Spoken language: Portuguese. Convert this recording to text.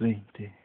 Vente.